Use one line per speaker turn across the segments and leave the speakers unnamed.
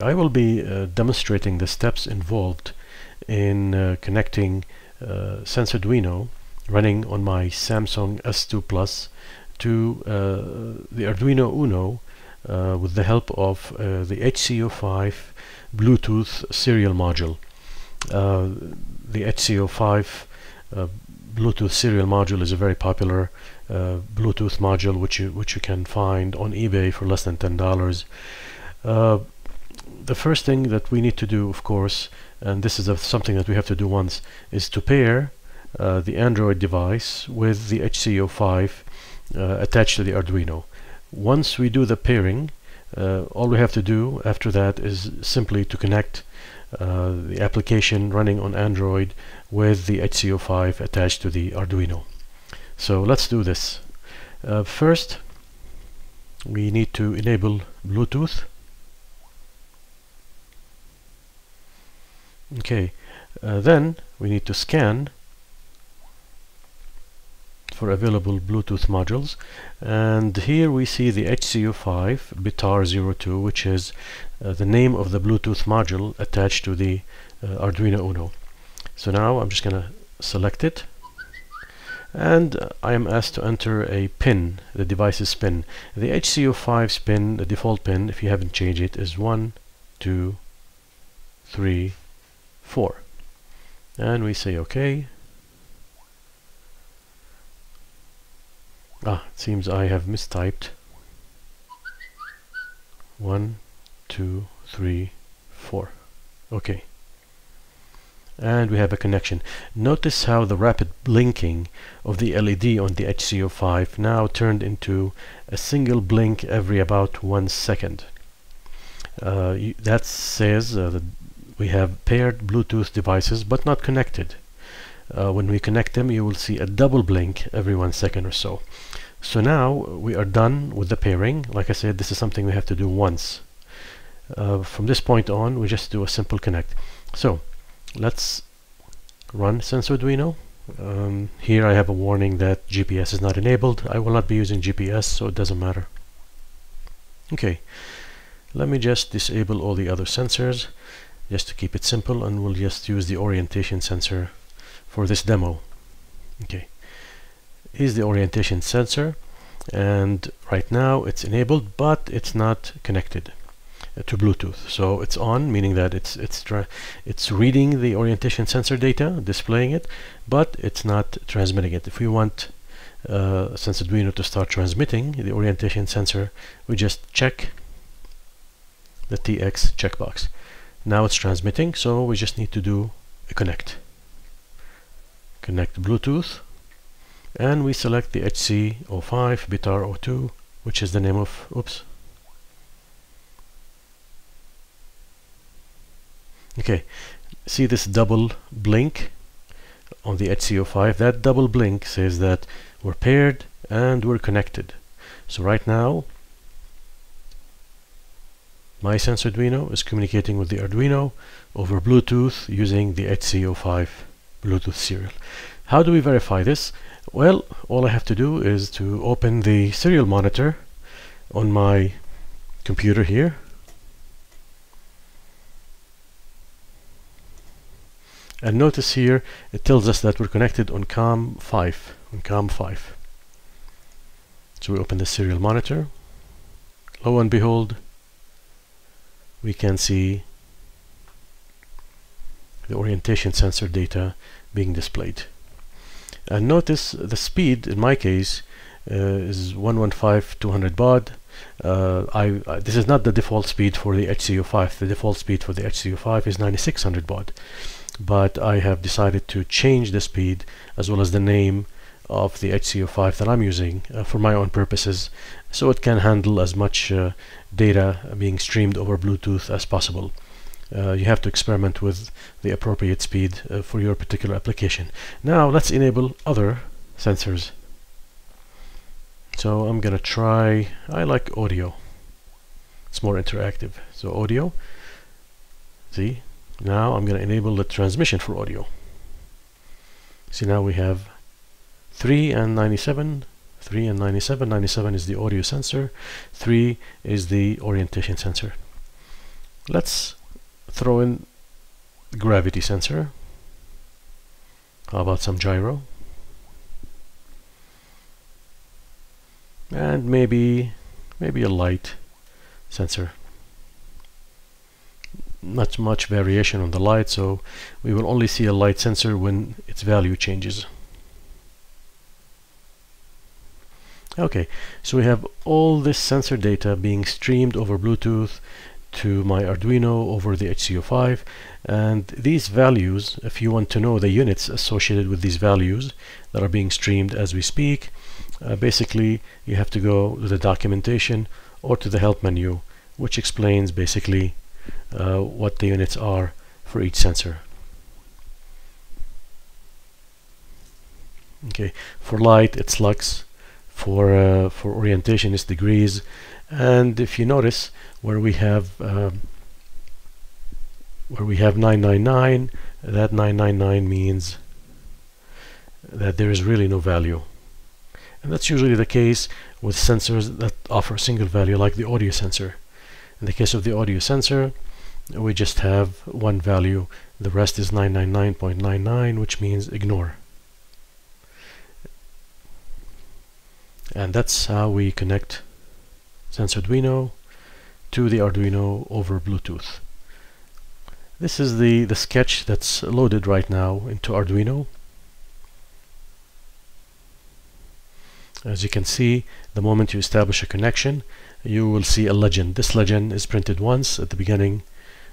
I will be uh, demonstrating the steps involved in uh, connecting uh, SensoDuino running on my Samsung S2 Plus to uh, the Arduino Uno uh, with the help of uh, the HC05 Bluetooth serial module. the HC05 Bluetooth serial module is a very popular Bluetooth module which you which you can find on eBay for less than ten dollars the first thing that we need to do, of course, and this is a, something that we have to do once, is to pair uh, the Android device with the HC05 uh, attached to the Arduino. Once we do the pairing, uh, all we have to do after that is simply to connect uh, the application running on Android with the HC05 attached to the Arduino. So let's do this. Uh, first, we need to enable Bluetooth Okay, uh, then we need to scan for available Bluetooth modules and here we see the HC05 BITAR02 which is uh, the name of the Bluetooth module attached to the uh, Arduino Uno. So now I'm just gonna select it and uh, I am asked to enter a pin, the device's pin. The HC05's pin, the default pin, if you haven't changed it, is 1, 2, 3, 4 and we say OK ah it seems I have mistyped. 1 2 3 4 okay. And we have a connection. Notice how the rapid blinking of the LED on the HC05 now turned into a single blink every about one second. Uh, that says uh, the we have paired Bluetooth devices but not connected. Uh, when we connect them you will see a double blink every one second or so. So now we are done with the pairing. Like I said, this is something we have to do once. Uh, from this point on, we just do a simple connect. So let's run SensoDuino. Um, here I have a warning that GPS is not enabled. I will not be using GPS, so it doesn't matter. Okay, let me just disable all the other sensors just to keep it simple and we'll just use the orientation sensor for this demo. Okay. Here's the orientation sensor and right now it's enabled but it's not connected uh, to Bluetooth. So it's on meaning that it's it's it's reading the orientation sensor data displaying it but it's not transmitting it. If we want uh, SensoDuino to start transmitting the orientation sensor we just check the TX checkbox now it's transmitting, so we just need to do a connect. Connect Bluetooth, and we select the HC05 BITAR02, which is the name of, oops. Okay, see this double blink on the HC05? That double blink says that we're paired and we're connected. So right now my SensoDuino is communicating with the Arduino over Bluetooth using the HC05 Bluetooth serial. How do we verify this? Well, all I have to do is to open the serial monitor on my computer here. And notice here it tells us that we're connected on COM5, on COM5. So we open the serial monitor. Lo and behold, we can see the orientation sensor data being displayed. And notice the speed in my case uh, is 115 200 baud. Uh, I, uh, this is not the default speed for the HC05. The default speed for the HC05 is 9600 baud. But I have decided to change the speed as well as the name of the HC05 that I'm using uh, for my own purposes so it can handle as much uh, data being streamed over Bluetooth as possible. Uh, you have to experiment with the appropriate speed uh, for your particular application. Now let's enable other sensors. So I'm gonna try, I like audio. It's more interactive. So audio, see, now I'm gonna enable the transmission for audio. See now we have 3 and 97 3 and 97 97 is the audio sensor. 3 is the orientation sensor. Let's throw in gravity sensor. How about some gyro? And maybe maybe a light sensor. Not much variation on the light so we will only see a light sensor when its value changes okay so we have all this sensor data being streamed over Bluetooth to my Arduino over the HC05 and these values if you want to know the units associated with these values that are being streamed as we speak uh, basically you have to go to the documentation or to the help menu which explains basically uh, what the units are for each sensor. Okay for light it's lux for uh, for orientation is degrees. And if you notice where we have um, where we have 999 that 999 means that there is really no value. And that's usually the case with sensors that offer a single value like the audio sensor. In the case of the audio sensor we just have one value. The rest is 999.99 which means ignore and that's how we connect SensoDuino to the Arduino over Bluetooth. This is the, the sketch that's loaded right now into Arduino. As you can see, the moment you establish a connection, you will see a legend. This legend is printed once at the beginning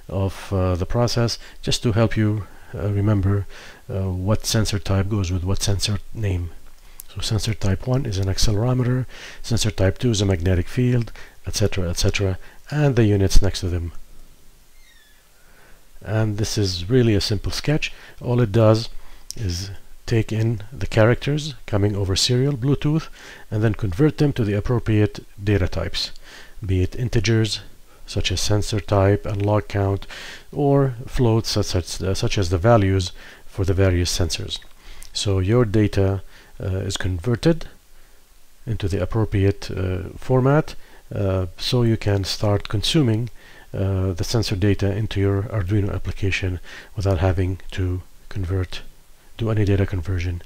of uh, the process, just to help you uh, remember uh, what sensor type goes with what sensor name. So sensor type 1 is an accelerometer, sensor type 2 is a magnetic field, etc, etc, and the units next to them. And this is really a simple sketch. All it does is take in the characters coming over serial Bluetooth and then convert them to the appropriate data types, be it integers such as sensor type and log count, or floats such as, uh, such as the values for the various sensors. So your data is converted into the appropriate uh, format uh, so you can start consuming the sensor data into your Arduino application without having to convert do any data conversion